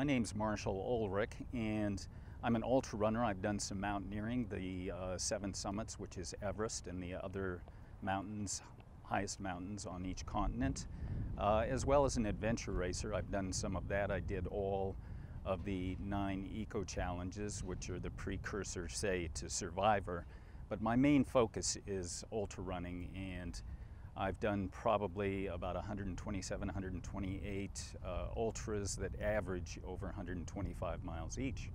my name's Marshall Ulrich, and I'm an ultra runner. I've done some mountaineering, the uh, seven summits, which is Everest, and the other mountains, highest mountains on each continent, uh, as well as an adventure racer. I've done some of that. I did all of the nine eco challenges, which are the precursor, say, to Survivor. But my main focus is ultra running, and I've done probably about 127, 128 uh, ultras that average over 125 miles each.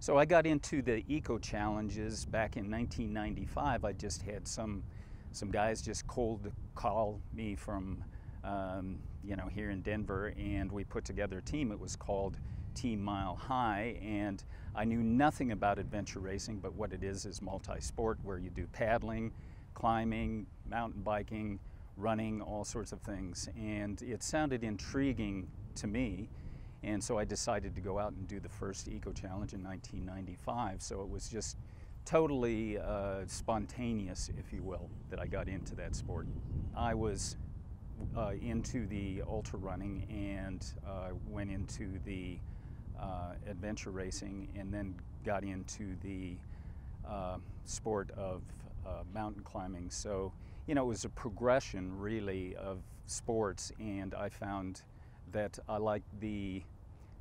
So I got into the eco challenges back in 1995. I just had some some guys just cold call me from um, you know here in Denver, and we put together a team. It was called Team Mile High, and I knew nothing about adventure racing, but what it is is multi-sport where you do paddling, climbing, mountain biking, running, all sorts of things. And it sounded intriguing to me. And so I decided to go out and do the first Eco Challenge in 1995. So it was just totally uh, spontaneous, if you will, that I got into that sport. I was uh, into the ultra running and uh, went into the uh, adventure racing and then got into the uh, sport of uh, mountain climbing. So, you know, it was a progression really of sports, and I found that I liked the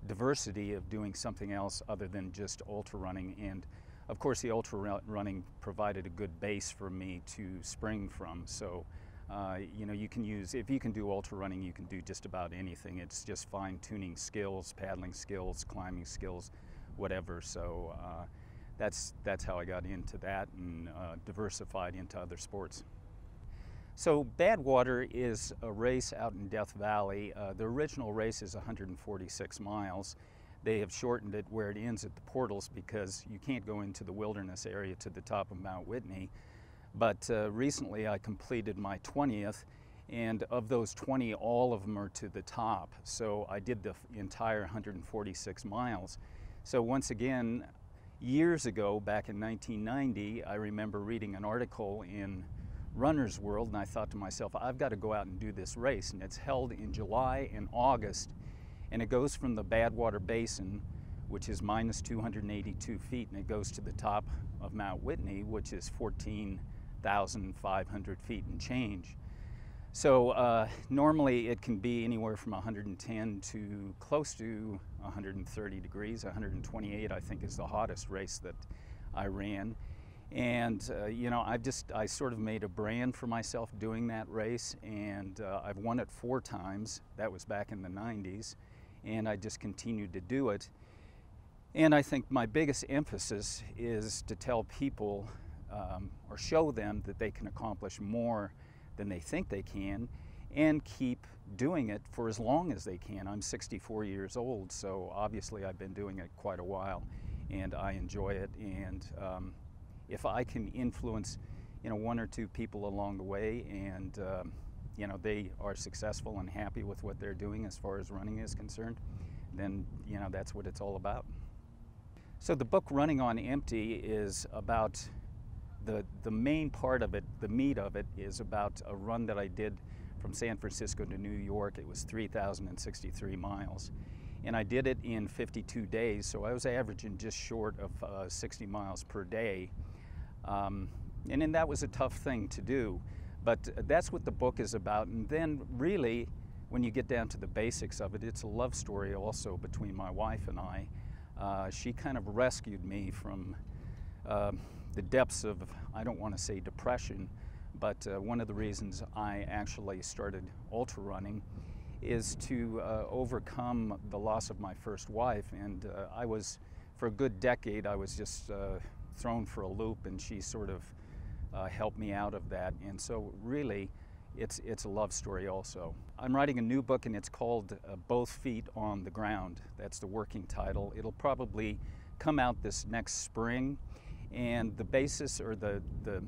diversity of doing something else other than just ultra running. And of course, the ultra running provided a good base for me to spring from. So, uh, you know, you can use, if you can do ultra running, you can do just about anything. It's just fine tuning skills, paddling skills, climbing skills, whatever. So, uh, that's, that's how I got into that and uh, diversified into other sports. So Badwater is a race out in Death Valley. Uh, the original race is 146 miles. They have shortened it where it ends at the portals because you can't go into the wilderness area to the top of Mount Whitney. But uh, recently I completed my 20th and of those 20, all of them are to the top. So I did the entire 146 miles. So once again, years ago, back in 1990, I remember reading an article in Runner's World, and I thought to myself, I've got to go out and do this race. And it's held in July and August, and it goes from the Badwater Basin, which is minus 282 feet, and it goes to the top of Mount Whitney, which is 14,500 feet and change. So uh, normally it can be anywhere from 110 to close to 130 degrees. 128 I think is the hottest race that I ran. And uh, you know, I've just, I sort of made a brand for myself doing that race and uh, I've won it four times. That was back in the 90s. And I just continued to do it. And I think my biggest emphasis is to tell people um, or show them that they can accomplish more than they think they can and keep doing it for as long as they can. I'm 64 years old, so obviously I've been doing it quite a while and I enjoy it. And um, if I can influence, you know, one or two people along the way and, um, you know, they are successful and happy with what they're doing as far as running is concerned, then, you know, that's what it's all about. So the book Running on Empty is about the, the main part of it, the meat of it, is about a run that I did from San Francisco to New York. It was 3,063 miles. And I did it in 52 days, so I was averaging just short of uh, 60 miles per day. Um, and then that was a tough thing to do. But that's what the book is about. And then, really, when you get down to the basics of it, it's a love story also between my wife and I. Uh, she kind of rescued me from uh, the depths of, I don't want to say depression, but uh, one of the reasons I actually started ultra running is to uh, overcome the loss of my first wife. And uh, I was, for a good decade, I was just uh, thrown for a loop, and she sort of uh, helped me out of that. And so, really, it's, it's a love story also. I'm writing a new book, and it's called uh, Both Feet on the Ground. That's the working title. It'll probably come out this next spring. And the basis or the, the,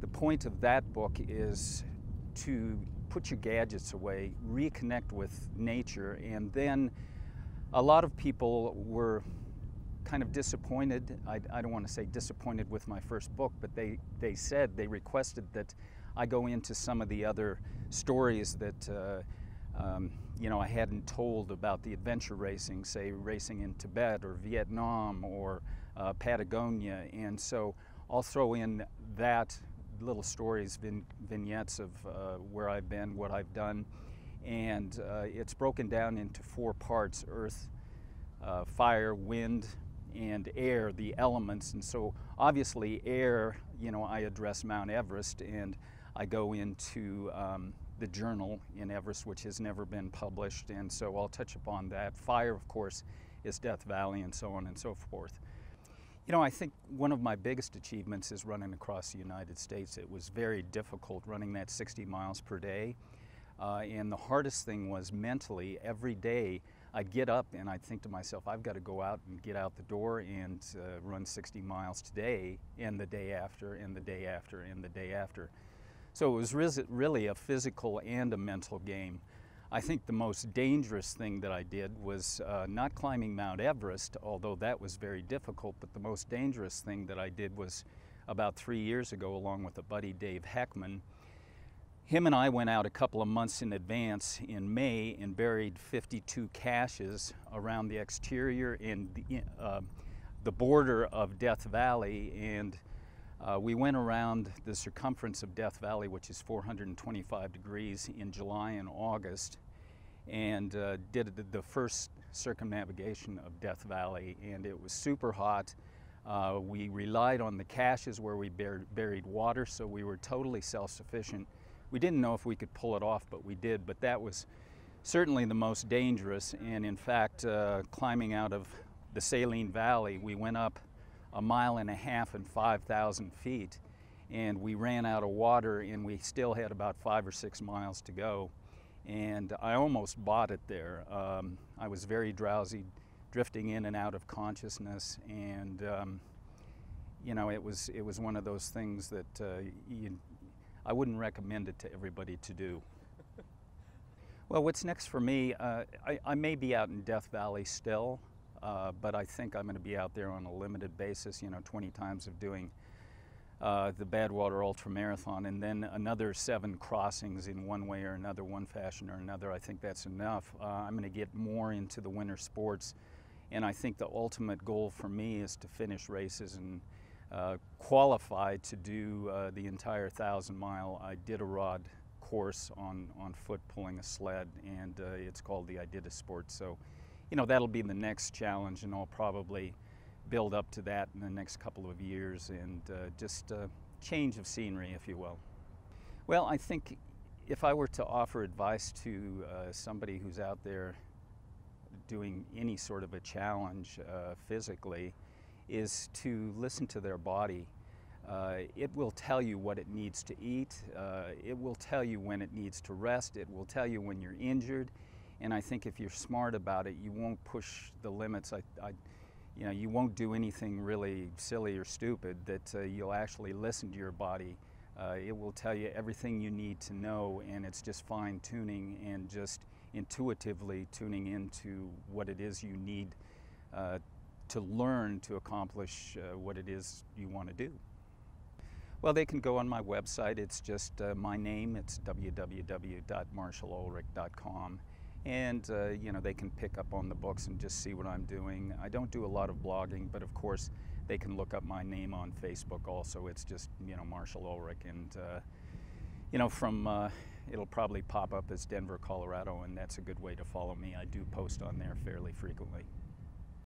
the point of that book is to put your gadgets away, reconnect with nature, and then a lot of people were kind of disappointed. I, I, don't want to say disappointed with my first book, but they, they said, they requested that I go into some of the other stories that uh, um, you know, I hadn't told about the adventure racing, say racing in Tibet or Vietnam or uh, Patagonia. And so I'll throw in that little stories, vin vignettes of uh, where I've been, what I've done. And uh, it's broken down into four parts earth, uh, fire, wind, and air, the elements. And so obviously, air, you know, I address Mount Everest and I go into um, the journal in Everest, which has never been published. And so I'll touch upon that. Fire, of course, is Death Valley and so on and so forth. You know, I think one of my biggest achievements is running across the United States. It was very difficult running that 60 miles per day. Uh, and the hardest thing was mentally, every day I'd get up and I'd think to myself, I've got to go out and get out the door and uh, run 60 miles today, and the day after, and the day after, and the day after. So it was really a physical and a mental game. I think the most dangerous thing that I did was uh, not climbing Mount Everest, although that was very difficult, but the most dangerous thing that I did was about three years ago, along with a buddy, Dave Heckman. Him and I went out a couple of months in advance in May and buried 52 caches around the exterior and the, uh, the border of Death Valley. And uh, we went around the circumference of Death Valley, which is 425 degrees, in July and August, and uh, did the first circumnavigation of Death Valley, and it was super hot. Uh, we relied on the caches where we buried water, so we were totally self-sufficient. We didn't know if we could pull it off, but we did, but that was certainly the most dangerous, and in fact, uh, climbing out of the Saline Valley, we went up a mile and a half and 5,000 feet. And we ran out of water and we still had about five or six miles to go. And I almost bought it there. Um, I was very drowsy, drifting in and out of consciousness. And, um, you know, it was, it was one of those things that uh, you, I wouldn't recommend it to everybody to do. well, what's next for me? Uh, I, I may be out in Death Valley still. Uh, but I think I'm going to be out there on a limited basis, you know, 20 times of doing uh, the Badwater Ultra Marathon and then another seven crossings in one way or another, one fashion or another. I think that's enough. Uh, I'm going to get more into the winter sports and I think the ultimate goal for me is to finish races and uh, qualify to do uh, the entire thousand mile Iditarod course on, on foot pulling a sled and uh, it's called the Iditasport. So you know, that'll be the next challenge, and I'll probably build up to that in the next couple of years and uh, just a change of scenery, if you will. Well, I think if I were to offer advice to uh, somebody who's out there doing any sort of a challenge uh, physically, is to listen to their body. Uh, it will tell you what it needs to eat. Uh, it will tell you when it needs to rest. It will tell you when you're injured. And I think if you're smart about it, you won't push the limits. I, I you know, you won't do anything really silly or stupid. That uh, you'll actually listen to your body. Uh, it will tell you everything you need to know, and it's just fine tuning and just intuitively tuning into what it is you need uh, to learn to accomplish uh, what it is you want to do. Well, they can go on my website. It's just uh, my name. It's www.marshallulrich.com and uh, you know they can pick up on the books and just see what I'm doing. I don't do a lot of blogging, but of course they can look up my name on Facebook also. It's just you know Marshall Ulrich, and uh, you know from uh, it'll probably pop up as Denver, Colorado, and that's a good way to follow me. I do post on there fairly frequently.